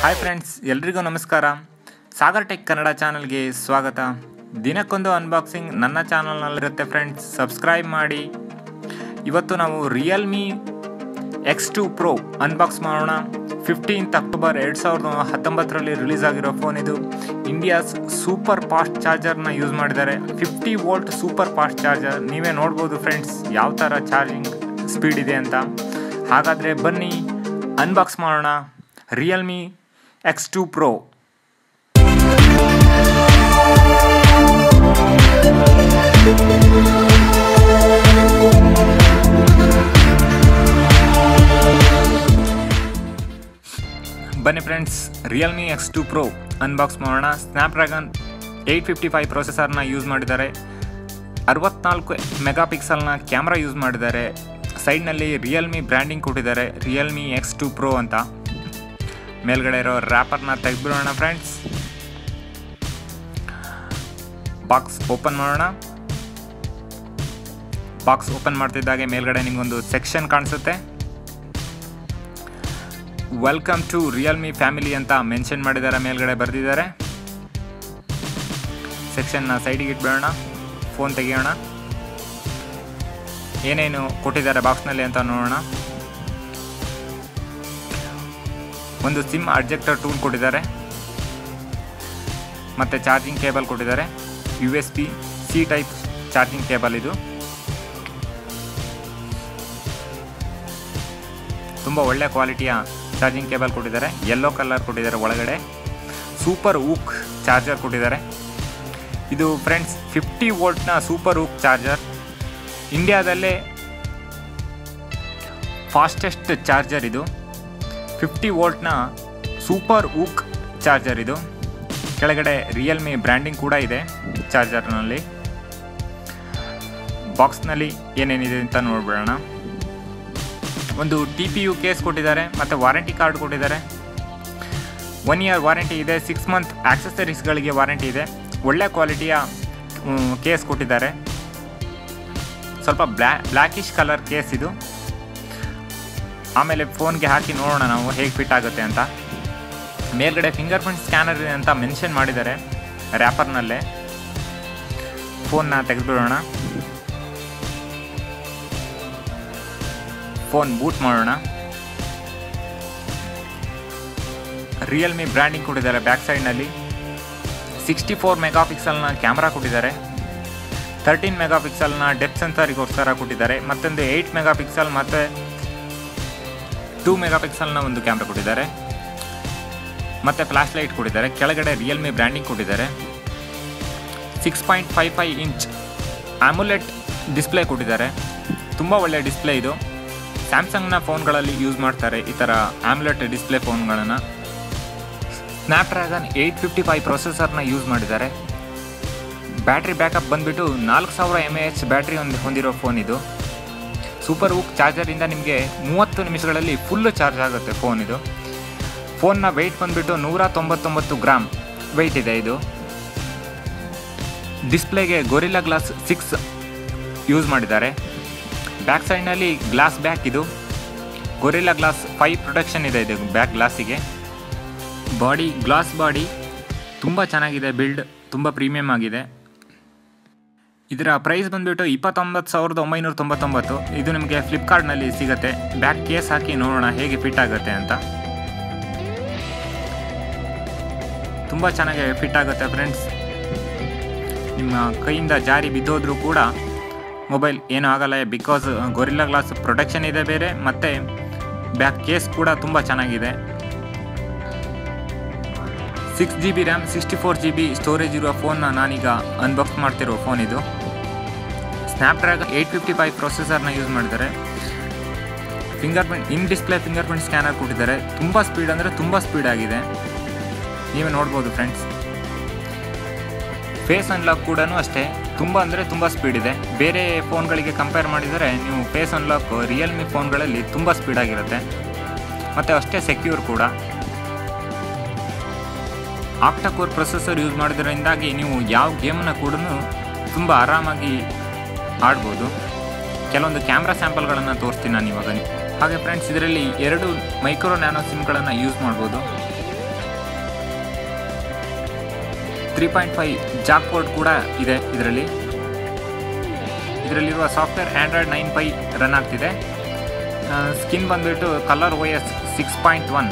Hi friends ಎಲ್ರಿಗೂ ನಮಸ್ಕಾರ. Sagar tech Kannada ಚಾನಲ್ಗೆ ಸ್ವಾಗತ. ದಿನಕ್ಕೊಂದು ಅನ್ಬಾಕ್ಸಿಂಗ್ ನನ್ನ ಚಾನಲ್ನಲ್ಲಿರುತ್ತೆ ಫ್ರೆಂಡ್ಸ್ ಸಬ್ಸ್ಕ್ರೈಬ್ ಮಾಡಿ. ಇವತ್ತು ನಾವು Realme X two Pro unbox ಮಾಡೋಣ. ಫಿಫ್ಟೀನ್ತ್ ಅಕ್ಟೋಬರ್ ಎರಡು ಸಾವಿರದ ಹತ್ತೊಂಬತ್ತರಲ್ಲಿ ರಿಲೀಸ್ ಆಗಿರೋ ಫೋನ್ ಇದು. ಇಂಡಿಯಾಸ್ ಸೂಪರ್ ಫಾಸ್ಟ್ ಚಾರ್ಜರ್ನ ಯೂಸ್ ಮಾಡಿದ್ದಾರೆ. Fifty volt super fast charger ನೀವೇ ನೋಡ್ಬೋದು ಫ್ರೆಂಡ್ಸ್ ಯಾವ ಥರ ಚಾರ್ಜಿಂಗ್ ಸ್ಪೀಡ್ ಇದೆ ಅಂತ. ಹಾಗಾದರೆ ಬನ್ನಿ ಅನ್ಬಾಕ್ಸ್ ಮಾಡೋಣ. Realme X Pro. ಪ್ರೋ ಬನ್ನಿ friends Realme X two Pro unbox ಮಾಡೋಣ. ಸ್ನ್ಯಾಪ್ಡ್ರ್ಯಾಗನ್ ಏಯ್ಟ್ ಫಿಫ್ಟಿ ಫೈವ್ ಪ್ರೊಸೆಸರ್ನ ಯೂಸ್ ಮಾಡಿದ್ದಾರೆ. ಅರವತ್ನಾಲ್ಕು ಮೆಗಾ ಪಿಕ್ಸಲ್ನ ಕ್ಯಾಮ್ರಾ ಯೂಸ್ ಮಾಡಿದ್ದಾರೆ. ಸೈಡ್ನಲ್ಲಿ ರಿಯಲ್ಮಿ ಬ್ರ್ಯಾಂಡಿಂಗ್ ಕೊಟ್ಟಿದ್ದಾರೆ. ರಿಯಲ್ಮಿ ಎಕ್ಸ್ ಟು ಪ್ರೋ ಅಂತ. ಮೇಲ್ಗಡೆ ಇರೋ ರ್ಯಾಪರ್ನ ತೆಗೆದ್ಬಿಡೋಣ ಫ್ರೆಂಡ್ಸ್ ಬಾಕ್ಸ್ ಓಪನ್ ಮಾಡೋಣ. ಬಾಕ್ಸ್ ಓಪನ್ ಮಾಡ್ತಿದ್ದಾಗೆ ಮೇಲ್ಗಡೆ ನಿಮಗೊಂದು ಸೆಕ್ಷನ್ ಕಾಣಿಸುತ್ತೆ. ವೆಲ್ಕಮ್ ಟು ರಿಯಲ್ಮಿ ಫ್ಯಾಮಿಲಿ ಅಂತ ಮೆನ್ಷನ್ ಮಾಡಿದ್ದಾರೆ ಮೇಲ್ಗಡೆ ಬರೆದಿದ್ದಾರೆ ಸೆಕ್ಷನ್ನ ಸೈಡಿಗೆ ಇಟ್ಬಿಡೋಣ. ಫೋನ್ ತೆಗೆಯೋಣ. ಏನೇನು ಕೊಟ್ಟಿದ್ದಾರೆ ಬಾಕ್ಸ್ನಲ್ಲಿ ಅಂತ ನೋಡೋಣ. ಒಂದು ಸಿಮ್ ಅಡ್ಜೆಕ್ಟರ್ ಟೂಲ್ ಕೊಟ್ಟಿದ್ದಾರೆ. ಮತ್ತು ಚಾರ್ಜಿಂಗ್ ಕೇಬಲ್ ಕೊಟ್ಟಿದ್ದಾರೆ. U S B C type charging cable ಇದು. ತುಂಬ ಒಳ್ಳೆ ಕ್ವಾಲಿಟಿಯ ಚಾರ್ಜಿಂಗ್ ಕೇಬಲ್ ಕೊಟ್ಟಿದ್ದಾರೆ. ಯೆಲ್ಲೋ ಕಲರ್ ಕೊಟ್ಟಿದ್ದಾರೆ ಒಳಗಡೆ. ಸೂಪರ್ ಊಕ್ ಚಾರ್ಜರ್ ಕೊಟ್ಟಿದ್ದಾರೆ. ಇದು ಫ್ರೆಂಡ್ಸ್ ಫಿಫ್ಟಿ ವೋಲ್ಟ್ನ ಸೂಪರ್ ಊಕ್ ಚಾರ್ಜರ್ ಇಂಡಿಯಾದಲ್ಲೇ ಫಾಸ್ಟೆಸ್ಟ್ ಚಾರ್ಜರ್ ಇದು. ಫಿಫ್ಟಿ ವೋಲ್ಟ್ನ ಸೂಪರ್ ಊಕ್ ಚಾರ್ಜರ್ ಇದು. ಕೆಳಗಡೆ ರಿಯಲ್ಮಿ ಬ್ರ್ಯಾಂಡಿಂಗ್ ಕೂಡ ಇದೆ ಚಾರ್ಜರ್ನಲ್ಲಿ ಬಾಕ್ಸ್ನಲ್ಲಿ ಏನೇನಿದೆ ಅಂತ ನೋಡ್ಬಿಡೋಣ. ಒಂದು ಟಿ ಪಿ ಯು ಕೇಸ್ ಕೊಟ್ಟಿದ್ದಾರೆ, ಮತ್ತು ವಾರಂಟಿ ಕಾರ್ಡ್ ಕೊಟ್ಟಿದ್ದಾರೆ. ಒನ್ ಇಯರ್ ವಾರಂಟಿ ಇದೆ ಸಿಕ್ಸ್ ಮಂತ್ ಆಕ್ಸೆಸರೀಸ್ಗಳಿಗೆ ವಾರಂಟಿ ಇದೆ. ಒಳ್ಳೆ ಕ್ವಾಲಿಟಿಯ ಕೇಸ್ ಕೊಟ್ಟಿದ್ದಾರೆ. ಸ್ವಲ್ಪ ಬ್ಲ್ಯಾ ಬ್ಲ್ಯಾಕಿಶ್ ಕಲರ್ ಕೇಸ್ ಇದು. ಆಮೇಲೆ ಫೋನ್ಗೆ ಹಾಕಿ ನೋಡೋಣ ನಾವು ಹೇಗೆ ಫಿಟ್ ಆಗುತ್ತೆ ಅಂತ. ಮೇಲ್ಗಡೆ ಫಿಂಗರ್ ಪ್ರಿಂಟ್ ಸ್ಕ್ಯಾನರ್ ಇದೆ ಅಂತ ಮೆನ್ಷನ್ ಮಾಡಿದ್ದಾರೆ ರ್ಯಾಪರ್ನಲ್ಲೇ ಫೋನ್ನ ತೆಗೆದುಬಿಡೋಣ. ಫೋನ್ ಬೂಟ್ ಮಾಡೋಣ. ರಿಯಲ್ಮಿ ಬ್ರ್ಯಾಂಡಿಂಗ್ ಕೊಟ್ಟಿದ್ದಾರೆ ಬ್ಯಾಕ್ ಸೈಡ್ನಲ್ಲಿ ಸಿಕ್ಸ್ಟಿ ಫೋರ್ ಮೆಗಾ ಪಿಕ್ಸಲ್ನ ಕ್ಯಾಮ್ರಾ ಕೊಟ್ಟಿದ್ದಾರೆ. ತರ್ಟೀನ್ ಮೆಗಾ ಪಿಕ್ಸಲ್ನ ಡೆಪ್ ಸೆನ್ಸರಿಗೋಸ್ಕರ ಕೊಟ್ಟಿದ್ದಾರೆ. ಮತ್ತೊಂದು ಏಯ್ಟ್ ಮೆಗಾ ಪಿಕ್ಸಲ್ ಮತ್ತು ಟೂ ಮೆಗಾ ಪಿಕ್ಸಲ್ನ ಒಂದು ಕ್ಯಾಮ್ರಾ ಕೊಟ್ಟಿದ್ದಾರೆ. ಮತ್ತು ಫ್ಲ್ಯಾಶ್ ಲೈಟ್ ಕೊಟ್ಟಿದ್ದಾರೆ. ಕೆಳಗಡೆ ರಿಯಲ್ಮಿ ಬ್ರ್ಯಾಂಡಿಂಗ್ ಕೊಟ್ಟಿದ್ದಾರೆ. Six point five five inch AMOLED display ಕೊಟ್ಟಿದ್ದಾರೆ. ತುಂಬ ಒಳ್ಳೆಯ ಡಿಸ್ಪ್ಲೇ ಇದು. ಸ್ಯಾಮ್ಸಂಗ್ನ ಫೋನ್ಗಳಲ್ಲಿ ಯೂಸ್ ಮಾಡ್ತಾರೆ ಈ ಥರ ಆ್ಯಮುಲೆಟ್ ಡಿಸ್ಪ್ಲೇ ಫೋನ್ಗಳನ್ನು ಸ್ನ್ಯಾಪ್ಡ್ರ್ಯಾಗನ್ ಏಯ್ಟ್ ಫಿಫ್ಟಿ ಫೈವ್ ಪ್ರೊಸೆಸರ್ನ ಯೂಸ್ ಮಾಡಿದ್ದಾರೆ. ಬ್ಯಾಟ್ರಿ ಬ್ಯಾಕಪ್ ಬಂದುಬಿಟ್ಟು ನಾಲ್ಕು ಸಾವಿರ ಎಂ ಎ ಎಚ್ ಬ್ಯಾಟ್ರಿ ಒಂದು ಹೊಂದಿರೋ ಫೋನ್ ಇದು. ಸೂಪರ್ ಹುಕ್ ಚಾರ್ಜರಿಂದ ನಿಮಗೆ ಮೂವತ್ತು ನಿಮಿಷಗಳಲ್ಲಿ ಫುಲ್ಲು ಚಾರ್ಜ್ ಆಗುತ್ತೆ ಫೋನ್ ಇದು. ಫೋನ್ನ ವೆಯ್ಟ್ ಬಂದುಬಿಟ್ಟು ನೂರ ತೊಂಬತ್ತೊಂಬತ್ತು ಗ್ರಾಮ್ ವೆಯ್ಟ್ ಇದೆ. ಇದು ಡಿಸ್ಪ್ಲೇಗೆ ಗೊರಿಲ್ಲಾ ಗ್ಲಾಸ್ ಸಿಕ್ಸ್ ಯೂಸ್ ಮಾಡಿದ್ದಾರೆ. ಬ್ಯಾಕ್ ಸೈಡ್ನಲ್ಲಿ ಗ್ಲಾಸ್ ಬ್ಯಾಕ್ ಇದು. ಗೊರಿಲ್ಲಾ ಗ್ಲಾಸ್ ಫೈವ್ ಪ್ರೊಟೆಕ್ಷನ್ ಇದೆ ಇದು ಬ್ಯಾಕ್ ಗ್ಲಾಸಿಗೆ ಬಾಡಿ ಗ್ಲಾಸ್ ಬಾಡಿ ತುಂಬ ಚೆನ್ನಾಗಿದೆ ಬಿಲ್ಡ್ ತುಂಬ ಪ್ರೀಮಿಯಮ್ ಆಗಿದೆ. ಇದರ ಪ್ರೈಸ್ ಬಂದುಬಿಟ್ಟು ಇಪ್ಪತ್ತೊಂಬತ್ತು ಸಾವಿರದ ಒಂಬೈನೂರ ತೊಂಬತ್ತೊಂಬತ್ತು. ಇದು ನಿಮಗೆ ಫ್ಲಿಪ್ಕಾರ್ಟ್ನಲ್ಲಿ ಸಿಗುತ್ತೆ. ಬ್ಯಾಕ್ ಕೇಸ್ ಹಾಕಿ ನೋಡೋಣ ಹೇಗೆ ಫಿಟ್ ಆಗುತ್ತೆ ಅಂತ. ತುಂಬ ಚೆನ್ನಾಗಿ ಫಿಟ್ ಆಗುತ್ತೆ ಫ್ರೆಂಡ್ಸ್ ನಿಮ್ಮ ಕೈಯಿಂದ ಜಾರಿ ಬಿದ್ದೋದ್ರೂ ಕೂಡ ಮೊಬೈಲ್ ಏನೂ ಆಗಲ್ಲ ಬಿಕಾಸ್ ಗೊರಿಲ್ಲಾ ಗ್ಲಾಸ್ ಪ್ರೊಟೆಕ್ಷನ್ ಇದೆ ಬೇರೆ, ಮತ್ತು ಬ್ಯಾಕ್ ಕೇಸ್ ಕೂಡ ತುಂಬ ಚೆನ್ನಾಗಿದೆ. Six G B RAM sixty four G B storage ಇರುವ ಫೋನ್ನ ನಾನೀಗ ಅನ್ಬಾಕ್ಸ್ ಮಾಡ್ತಿರೋ ಫೋನ್ ಇದು. ಸ್ನ್ಯಾಪ್ಡ್ರ್ಯಾಗನ್ ಏಯ್ಟ್ ಫಿಫ್ಟಿ ಫೈವ್ ಪ್ರೊಸೆಸರ್ನ ಯೂಸ್ ಮಾಡಿದ್ದಾರೆ. Fingerprint in display fingerprint scanner ಕೊಟ್ಟಿದ್ದಾರೆ. ತುಂಬ ಸ್ಪೀಡ್ ಅಂದರೆ ತುಂಬ ಸ್ಪೀಡ್ ಆಗಿದೆ. ನೀವೇ ನೋಡ್ಬೋದು ಫ್ರೆಂಡ್ಸ್ ಫೇಸ್ ಅನ್ಲಾಕ್ ಕೂಡ ಅಷ್ಟೇ. ತುಂಬ ಅಂದರೆ ತುಂಬ ಸ್ಪೀಡ್ ಇದೆ. ಬೇರೆ ಫೋನ್ಗಳಿಗೆ ಕಂಪೇರ್ ಮಾಡಿದರೆ ನೀವು ಫೇಸ್ ಅನ್ಲಾಕ್ ರಿಯಲ್ಮಿ ಫೋನ್ಗಳಲ್ಲಿ ತುಂಬ ಸ್ಪೀಡ್ ಆಗಿರುತ್ತೆ. ಮತ್ತು ಅಷ್ಟೇ ಸೆಕ್ಯೂರ್ ಕೂಡ. ಆಕ್ಟಾಕೋರ್ ಪ್ರೊಸೆಸರ್ ಯೂಸ್ ಮಾಡೋದ್ರಿಂದಾಗಿ ನೀವು ಯಾವ ಗೇಮನ್ನು ಕೂಡ ತುಂಬ ಆರಾಮಾಗಿ ಆಡ್ಬೋದು. ಕೆಲವೊಂದು ಕ್ಯಾಮ್ರಾ ಸ್ಯಾಂಪಲ್ಗಳನ್ನು ತೋರಿಸ್ತೀನಿ ನಾನು ಇವಾಗ. ಹಾಗೆ ಫ್ರೆಂಡ್ಸ್, ಇದರಲ್ಲಿ ಎರಡು ಮೈಕ್ರೋ ನ್ಯಾನೋ ಸಿಮ್ಗಳನ್ನು ಯೂಸ್ ಮಾಡ್ಬೋದು. Three point five jack port ಕೂಡ ಇದೆ ಇದರಲ್ಲಿ. ಇದರಲ್ಲಿರುವ software Android nine Pie run ಆಗ್ತಿದೆ. ಸ್ಕಿನ್ ಬಂದುಬಿಟ್ಟು Color O S six point one.